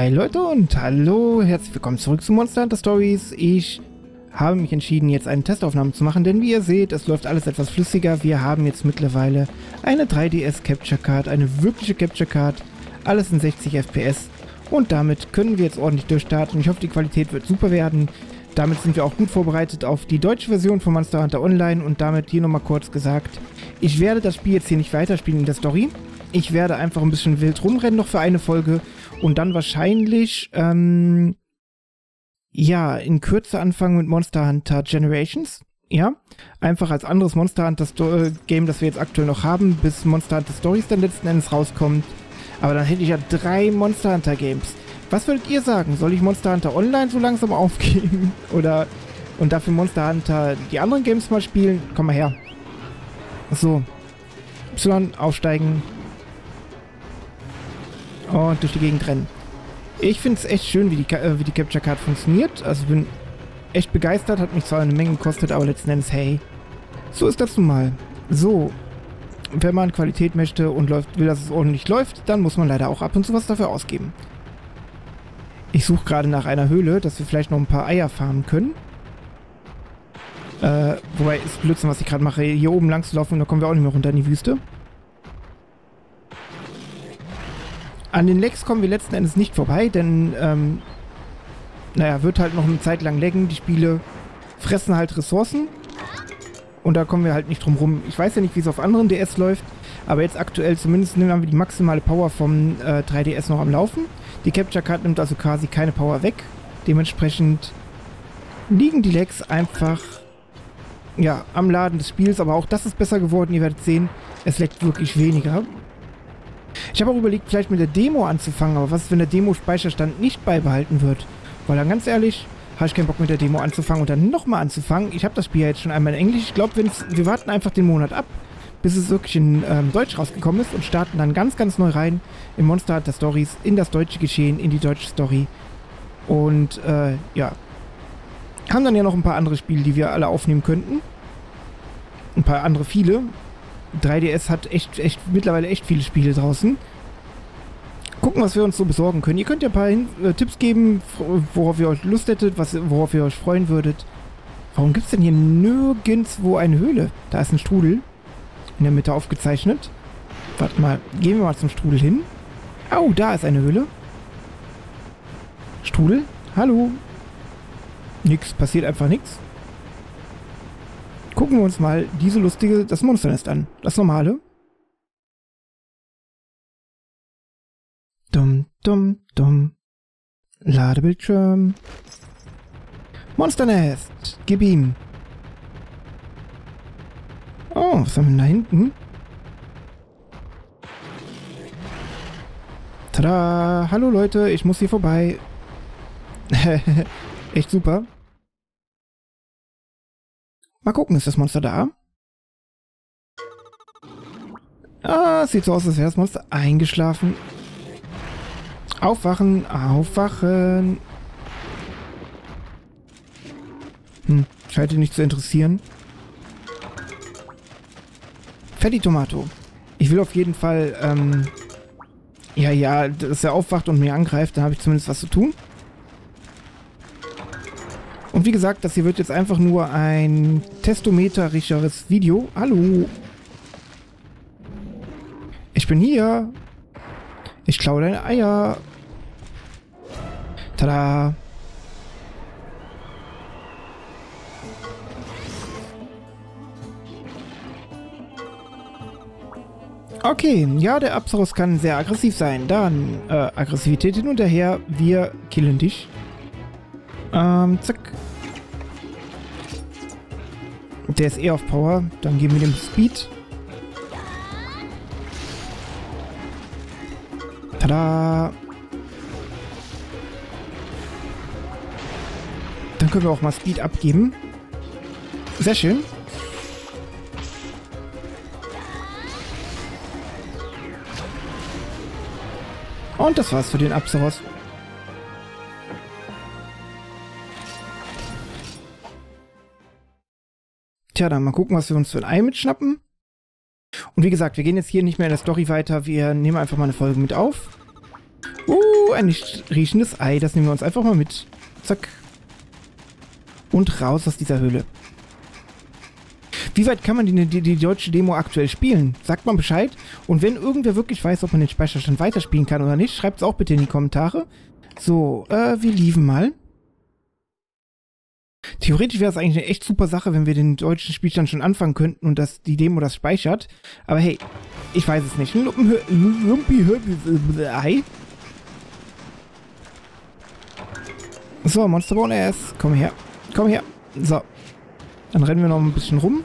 Hi Leute und hallo, herzlich willkommen zurück zu Monster Hunter Stories. Ich habe mich entschieden, jetzt eine Testaufnahme zu machen, denn wie ihr seht, es läuft alles etwas flüssiger. Wir haben jetzt mittlerweile eine 3DS Capture Card, eine wirkliche Capture Card, alles in 60 FPS und damit können wir jetzt ordentlich durchstarten. Ich hoffe, die Qualität wird super werden. Damit sind wir auch gut vorbereitet auf die deutsche Version von Monster Hunter Online und damit hier nochmal kurz gesagt, ich werde das Spiel jetzt hier nicht weiterspielen in der Story. Ich werde einfach ein bisschen wild rumrennen noch für eine Folge und dann wahrscheinlich, ähm, ja, in Kürze anfangen mit Monster Hunter Generations. Ja, einfach als anderes Monster Hunter Sto äh, Game, das wir jetzt aktuell noch haben, bis Monster Hunter Stories dann letzten Endes rauskommt. Aber dann hätte ich ja drei Monster Hunter Games. Was würdet ihr sagen? Soll ich Monster Hunter Online so langsam aufgeben? Oder und dafür Monster Hunter die anderen Games mal spielen? Komm mal her. So. Y aufsteigen. Und durch die Gegend rennen. Ich finde es echt schön, wie die, äh, wie die Capture Card funktioniert. Also ich bin echt begeistert. Hat mich zwar eine Menge gekostet, aber letzten Endes, hey. So ist das nun mal. So. Wenn man Qualität möchte und läuft, will, dass es ordentlich läuft, dann muss man leider auch ab und zu was dafür ausgeben. Ich suche gerade nach einer Höhle, dass wir vielleicht noch ein paar Eier farmen können. Äh, wobei ist Blödsinn, was ich gerade mache, hier oben lang zu laufen da kommen wir auch nicht mehr runter in die Wüste. An den Lecks kommen wir letzten Endes nicht vorbei, denn, ähm, naja, wird halt noch eine Zeit lang laggen. Die Spiele fressen halt Ressourcen. Und da kommen wir halt nicht drum rum. Ich weiß ja nicht, wie es auf anderen DS läuft, aber jetzt aktuell zumindest nehmen wir die maximale Power vom äh, 3DS noch am Laufen. Die Capture Card nimmt also quasi keine Power weg. Dementsprechend liegen die Lags einfach ja, am Laden des Spiels, aber auch das ist besser geworden. Ihr werdet sehen, es leckt wirklich weniger. Ich habe auch überlegt, vielleicht mit der Demo anzufangen, aber was ist, wenn der Demo-Speicherstand nicht beibehalten wird? Weil dann ganz ehrlich, habe ich keinen Bock mit der Demo anzufangen und dann nochmal anzufangen. Ich habe das Spiel ja jetzt schon einmal in Englisch. Ich glaube, wir warten einfach den Monat ab, bis es wirklich in ähm, Deutsch rausgekommen ist und starten dann ganz, ganz neu rein in Monster Hunter Stories, in das deutsche Geschehen, in die deutsche Story. Und äh, ja, haben dann ja noch ein paar andere Spiele, die wir alle aufnehmen könnten. Ein paar andere viele. 3DS hat echt, echt mittlerweile echt viele Spiele draußen. Gucken, was wir uns so besorgen können. Ihr könnt ja ein paar Hin äh, Tipps geben, worauf ihr euch Lust hättet, was, worauf ihr euch freuen würdet. Warum gibt es denn hier nirgendwo eine Höhle? Da ist ein Strudel. In der Mitte aufgezeichnet. Warte mal, gehen wir mal zum Strudel hin. Oh, da ist eine Höhle. Strudel? Hallo? Nix, passiert einfach nichts. Gucken wir uns mal diese lustige, das Monsternest an. Das normale. Dumm, dumm, dumm. Ladebildschirm. Monsternest. Gib ihm. Oh, was haben wir denn da hinten? Tada! Hallo Leute, ich muss hier vorbei. Echt super. Mal gucken, ist das Monster da? Ah, sieht so aus, als wäre das Monster eingeschlafen. Aufwachen, aufwachen. Hm, scheint ihn nicht zu interessieren. Fatty Tomato. Ich will auf jeden Fall, ähm... Ja, ja, dass er aufwacht und mir angreift, dann habe ich zumindest was zu tun. Und wie gesagt, das hier wird jetzt einfach nur ein testometerisches Video. Hallo. Ich bin hier. Ich klaue deine Eier. Tada. Okay, ja, der Absaurus kann sehr aggressiv sein. Dann, äh, Aggressivität hin und her. Wir killen dich. Ähm, zack. Der ist eh auf Power. Dann geben wir dem Speed. Tada! Dann können wir auch mal Speed abgeben. Sehr schön. Und das war's für den Absaros. Tja, dann mal gucken, was wir uns für ein Ei mitschnappen. Und wie gesagt, wir gehen jetzt hier nicht mehr in der Story weiter. Wir nehmen einfach mal eine Folge mit auf. Uh, ein nicht riechendes Ei. Das nehmen wir uns einfach mal mit. Zack. Und raus aus dieser Höhle. Wie weit kann man die, die, die deutsche Demo aktuell spielen? Sagt mal Bescheid. Und wenn irgendwer wirklich weiß, ob man den Speicherstand weiterspielen kann oder nicht, schreibt es auch bitte in die Kommentare. So, äh, wir liefen mal. Theoretisch wäre es eigentlich eine echt super Sache, wenn wir den deutschen Spielstand schon anfangen könnten und dass die Demo das speichert. Aber hey, ich weiß es nicht. Lumpi Ei. So, Monster Bone Ass. Komm her. Komm her. So. Dann rennen wir noch ein bisschen rum.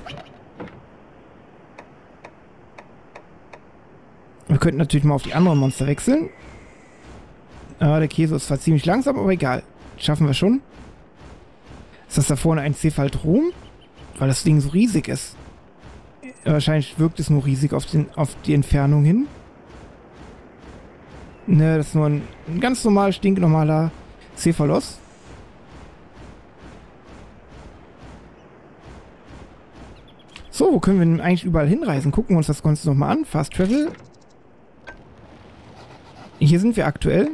Wir könnten natürlich mal auf die anderen Monster wechseln. Ah, der Käse ist zwar ziemlich langsam, aber egal. Schaffen wir schon. Ist das da vorne ein Cephaldrom? Weil das Ding so riesig ist. Wahrscheinlich wirkt es nur riesig auf, den, auf die Entfernung hin. Ne, das ist nur ein, ein ganz normal, stinknormaler Cephalos. So, wo können wir denn eigentlich überall hinreisen? Gucken wir uns das Ganze nochmal an. Fast Travel. Hier sind wir aktuell.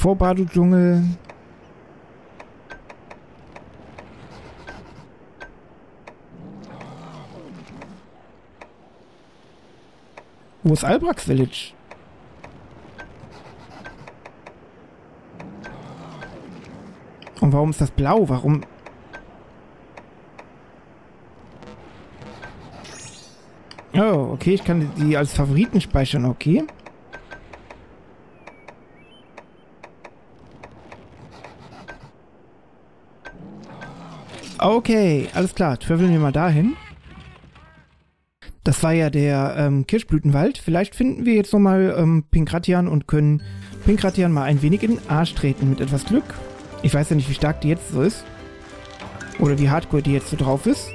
Bevor Badu-Dschungel... Wo ist Albrax Village? Und warum ist das blau? Warum... Oh, okay, ich kann die als Favoriten speichern, okay. Okay, alles klar. Traveln wir mal dahin. Das war ja der ähm, Kirschblütenwald. Vielleicht finden wir jetzt nochmal ähm, Pinkratian und können Pinkratian mal ein wenig in den Arsch treten mit etwas Glück. Ich weiß ja nicht, wie stark die jetzt so ist. Oder wie hardcore die jetzt so drauf ist.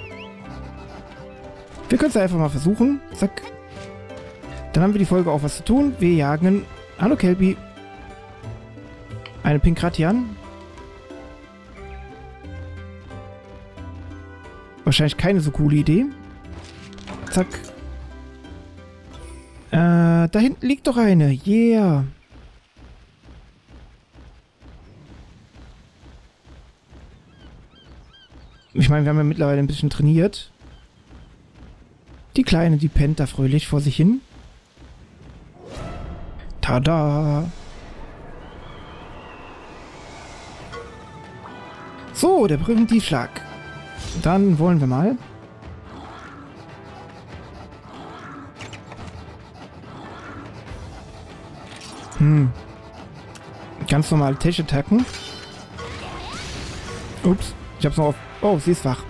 Wir können es einfach mal versuchen. Zack. Dann haben wir die Folge auch was zu tun. Wir jagen... Hallo Kelby. Eine Pinkratian. Wahrscheinlich keine so coole Idee. Zack. Äh, da hinten liegt doch eine. Yeah. Ich meine, wir haben ja mittlerweile ein bisschen trainiert. Die Kleine, die pennt da fröhlich vor sich hin. Tada! So, der Präventivschlag. Dann wollen wir mal. Hm. Ganz normal Tisch-Attacken. Ups. Ich hab's noch auf... Oh, sie ist wach.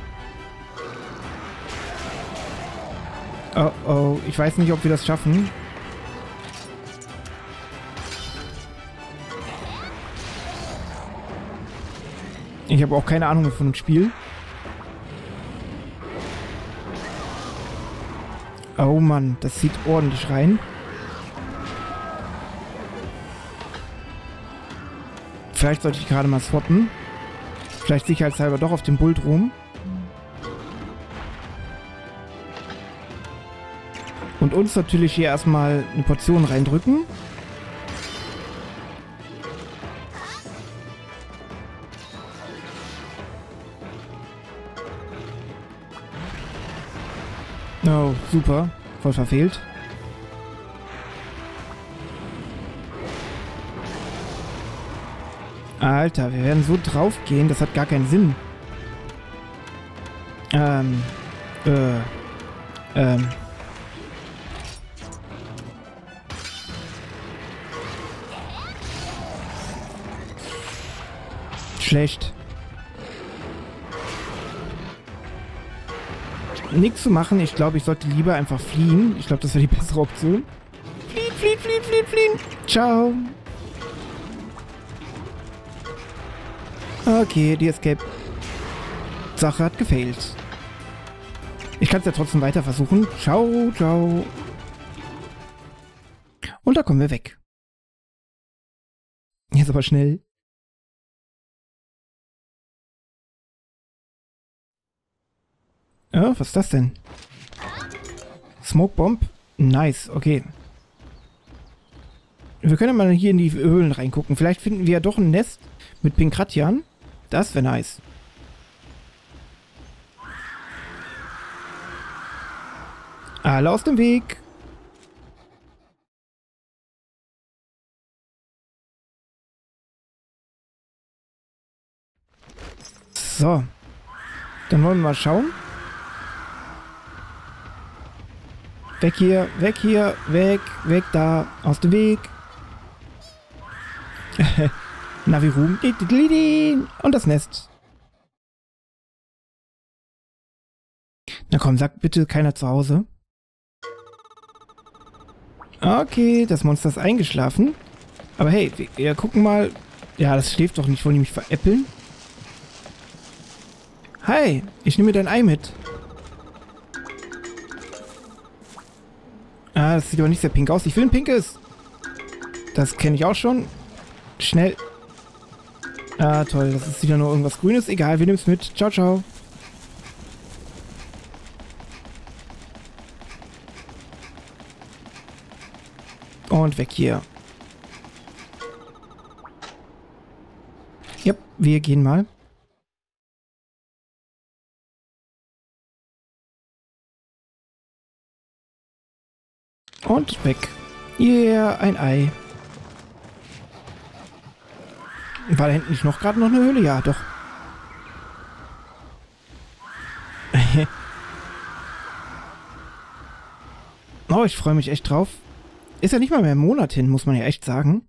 Oh, oh. Ich weiß nicht, ob wir das schaffen. Ich habe auch keine Ahnung von dem Spiel. Oh Mann, das zieht ordentlich rein. Vielleicht sollte ich gerade mal swappen. Vielleicht sicherheitshalber doch auf den Bulldrum. Und uns natürlich hier erstmal eine Portion reindrücken. Oh, super. Voll verfehlt. Alter, wir werden so drauf gehen, das hat gar keinen Sinn. Ähm, äh, ähm. Schlecht. Nichts zu machen. Ich glaube, ich sollte lieber einfach fliehen. Ich glaube, das wäre die bessere Option. Fliehen, fliehen, fliehen, fliehen, fliehen. Ciao. Okay, die Escape-Sache hat gefailt. Ich kann es ja trotzdem weiter versuchen. Ciao, ciao. Und da kommen wir weg. Jetzt aber schnell. Ja, was ist das denn? Smoke Bomb? Nice, okay. Wir können mal hier in die Höhlen reingucken. Vielleicht finden wir ja doch ein Nest mit Pinkratian. Das wäre nice. Alle aus dem Weg. So. Dann wollen wir mal schauen. Weg hier, weg hier, weg, weg da, aus dem Weg. Navi-Room. Und das Nest. Na komm, sag bitte keiner zu Hause. Okay, das Monster ist eingeschlafen. Aber hey, wir gucken mal. Ja, das schläft doch nicht. Wollen die mich veräppeln? Hi, ich nehme dein Ei mit. Ah, das sieht aber nicht sehr pink aus. Ich will ein pinkes. Das kenne ich auch schon. Schnell. Ah, toll. Das ist wieder nur irgendwas Grünes. Egal, wir nehmen es mit. Ciao, ciao. Und weg hier. Ja, wir gehen mal. Und weg. Yeah, ein Ei. War da hinten nicht noch gerade noch eine Höhle? Ja, doch. oh, ich freue mich echt drauf. Ist ja nicht mal mehr ein Monat hin, muss man ja echt sagen.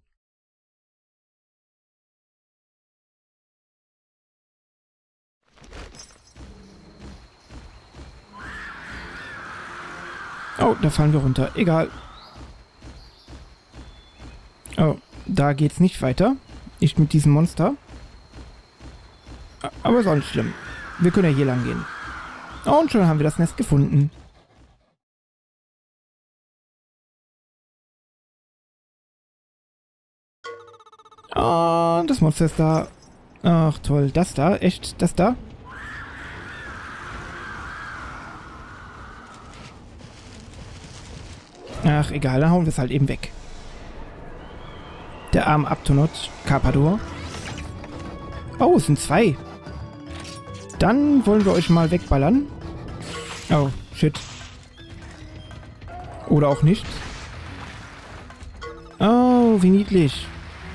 Oh, da fallen wir runter. Egal. Oh, da geht's nicht weiter. Nicht mit diesem Monster. Aber ist auch nicht schlimm. Wir können ja hier lang gehen. Und schon haben wir das Nest gefunden. Und das Monster ist da. Ach toll, das da? Echt? Das da? Ach, egal, dann hauen wir es halt eben weg. Der arme Aptonot, Carpador. Oh, es sind zwei. Dann wollen wir euch mal wegballern. Oh, shit. Oder auch nicht. Oh, wie niedlich.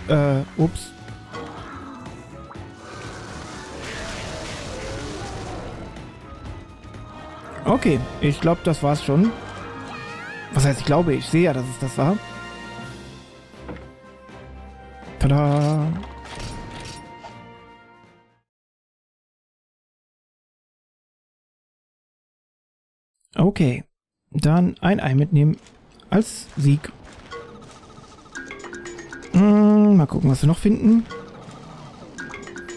Äh, ups. Okay, ich glaube, das war's schon. Was heißt, ich glaube, ich sehe ja, dass es das war. Tada! Okay, dann ein Ei mitnehmen als Sieg. Hm, mal gucken, was wir noch finden.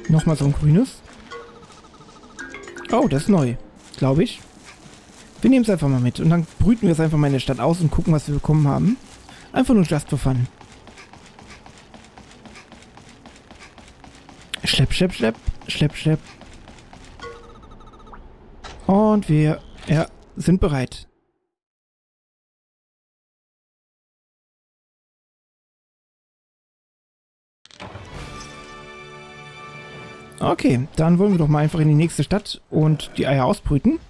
Nochmal so ein grünes. Oh, das ist neu, glaube ich. Wir nehmen es einfach mal mit und dann brüten wir es einfach mal in der Stadt aus und gucken, was wir bekommen haben. Einfach nur just for fun. Schlepp, schlepp, schlepp, schlepp, schlepp. Und wir ja, sind bereit. Okay, dann wollen wir doch mal einfach in die nächste Stadt und die Eier ausbrüten.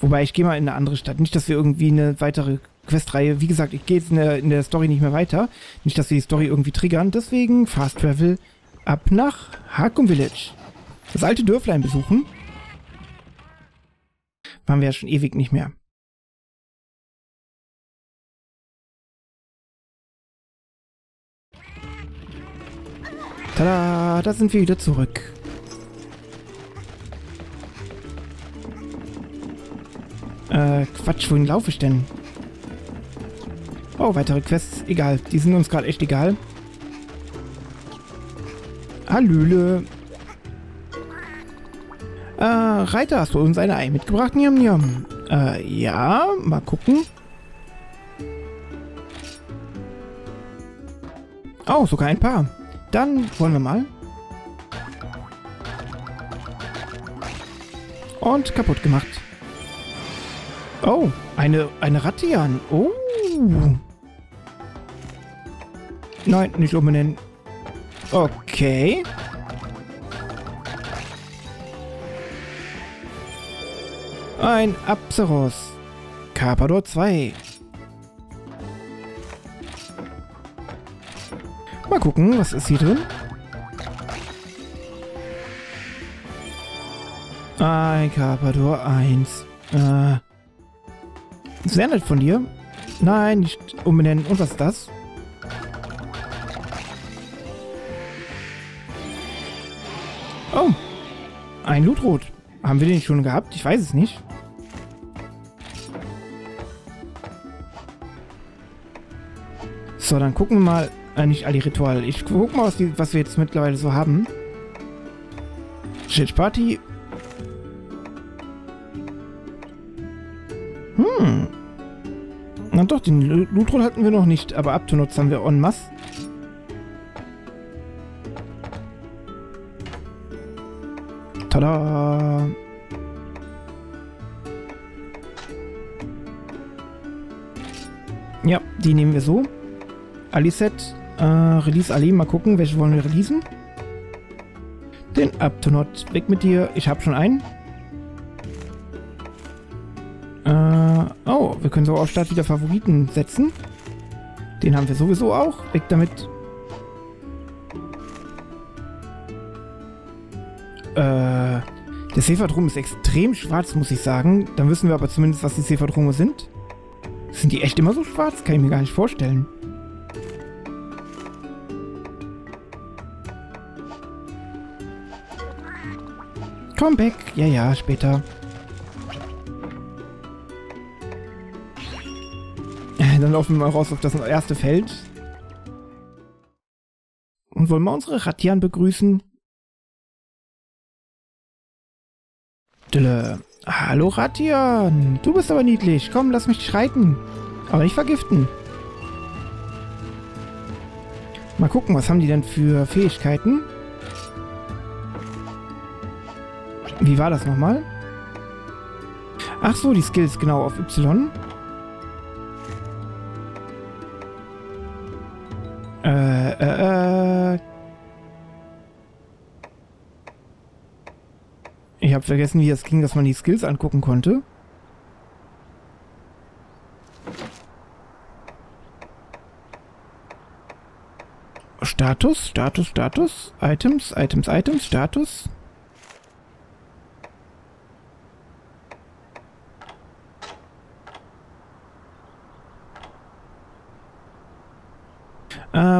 Wobei, ich gehe mal in eine andere Stadt. Nicht, dass wir irgendwie eine weitere Questreihe... Wie gesagt, ich gehe jetzt in der, in der Story nicht mehr weiter. Nicht, dass wir die Story irgendwie triggern. Deswegen Fast Travel ab nach Hakum Village. Das alte Dörflein besuchen. Waren wir ja schon ewig nicht mehr. Tada, da sind wir wieder zurück. Äh, Quatsch, wohin laufe ich denn? Oh, weitere Quests. Egal, die sind uns gerade echt egal. Hallöle. Äh, Reiter, hast du uns eine Ei mitgebracht? Niam, niam. Äh, ja, mal gucken. Oh, sogar ein paar. Dann wollen wir mal. Und kaputt gemacht. Oh, eine, eine Rattian. Oh. Nein, nicht umbenennen. Okay. Ein Apsaros. Carpador 2. Mal gucken, was ist hier drin? Ein Carpador 1. Äh. Sehr nett von dir. Nein, nicht umbenennen. Und was ist das? Oh. Ein Lutrot. Haben wir den schon gehabt? Ich weiß es nicht. So, dann gucken wir mal. Äh, nicht Ali Ritual. Ich guck mal, was, die, was wir jetzt mittlerweile so haben. Shit Party. Na doch, den Lutrol hatten wir noch nicht, aber Abtonutz haben wir en masse. Tada! Ja, die nehmen wir so. Aliset, äh, Release Ali, mal gucken, welche wollen wir releasen. Den Aptonot, weg mit dir. Ich habe schon einen. Wir können so auf Start wieder Favoriten setzen. Den haben wir sowieso auch. Weg damit. Äh, der Seferdrum ist extrem schwarz, muss ich sagen. Dann wissen wir aber zumindest, was die Seferdrume sind. Sind die echt immer so schwarz? Kann ich mir gar nicht vorstellen. Komm back. Ja, ja, später. Dann laufen wir mal raus auf das erste Feld. Und wollen wir unsere Ratian begrüßen? Dille. Hallo Ratian. Du bist aber niedlich. Komm, lass mich dich reiten. Aber nicht vergiften. Mal gucken, was haben die denn für Fähigkeiten? Wie war das nochmal? Ach so, die Skills, genau, auf Y. Äh, äh, äh. Ich habe vergessen, wie es ging, dass man die Skills angucken konnte. Status, Status, Status, Items, Items, Items, Status.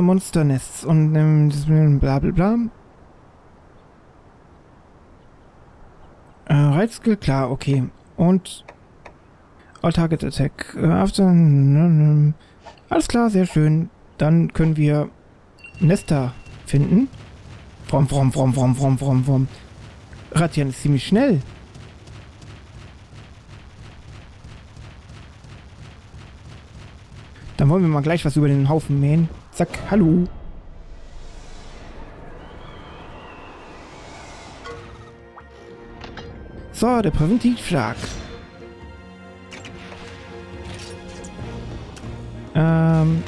Monsternests und ähm, bla bla bla. Äh, Reizskill, klar, okay. Und All Target Attack. Äh, after, alles klar, sehr schön. Dann können wir Nester finden. Vom, vom, vom, vom, vom, vom, vom. Ratian ist ziemlich schnell. Dann wollen wir mal gleich was über den Haufen mähen. Zack, hallo. So, der Präventivschlag. Ähm.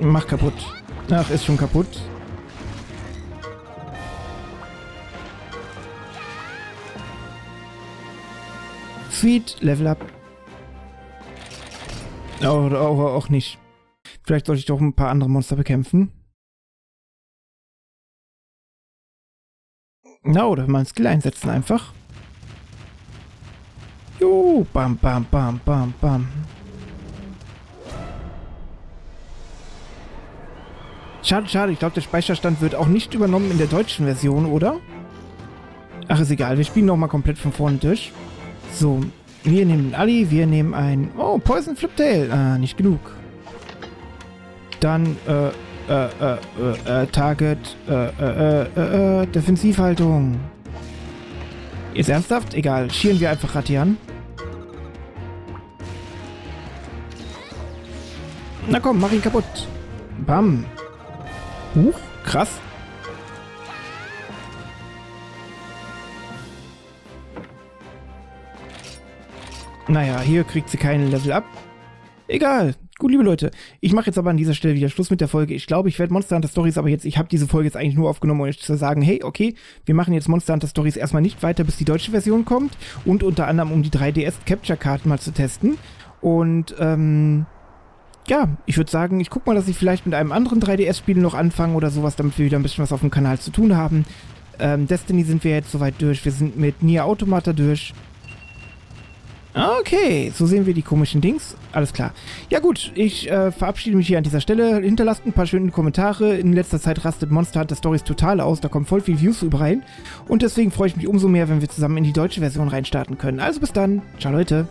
Mach kaputt. Ach, ist schon kaputt. Sweet, Level up. Oder auch, auch nicht. Vielleicht sollte ich doch ein paar andere Monster bekämpfen. Na, oder mal ein Skill einsetzen einfach. Jo, bam, bam, bam, bam, bam. Schade, schade. Ich glaube, der Speicherstand wird auch nicht übernommen in der deutschen Version, oder? Ach, ist egal. Wir spielen nochmal komplett von vorne durch. So, wir nehmen Ali, wir nehmen ein... Oh, Poison Fliptail. Ah, nicht genug. Dann, äh, äh, äh, äh, äh Target, äh, äh, äh, äh, Defensivhaltung. Ist ernsthaft? Egal, schieren wir einfach Ratian. Na komm, mach ihn kaputt. Bam. Huch, krass. Naja, hier kriegt sie keinen Level up. Egal. Gut, liebe Leute, ich mache jetzt aber an dieser Stelle wieder Schluss mit der Folge. Ich glaube, ich werde Monster Hunter Stories aber jetzt, ich habe diese Folge jetzt eigentlich nur aufgenommen, um euch zu sagen, hey, okay, wir machen jetzt Monster Hunter Stories erstmal nicht weiter, bis die deutsche Version kommt und unter anderem, um die 3DS Capture Karten mal zu testen. Und, ähm, ja, ich würde sagen, ich gucke mal, dass ich vielleicht mit einem anderen 3DS-Spiel noch anfange oder sowas, damit wir wieder ein bisschen was auf dem Kanal zu tun haben. Ähm, Destiny sind wir jetzt soweit durch. Wir sind mit Nier Automata durch. Okay, so sehen wir die komischen Dings. Alles klar. Ja gut, ich äh, verabschiede mich hier an dieser Stelle. Hinterlasst ein paar schöne Kommentare. In letzter Zeit rastet Monster Hunter Stories total aus. Da kommen voll viel Views über rein. Und deswegen freue ich mich umso mehr, wenn wir zusammen in die deutsche Version reinstarten können. Also bis dann. Ciao Leute.